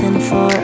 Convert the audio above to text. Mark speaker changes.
Speaker 1: listen for